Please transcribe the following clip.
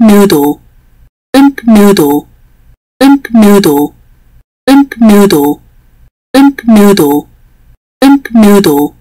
noodle, limp noodle, limp noodle, limp noodle, limp noodle, limp noodle.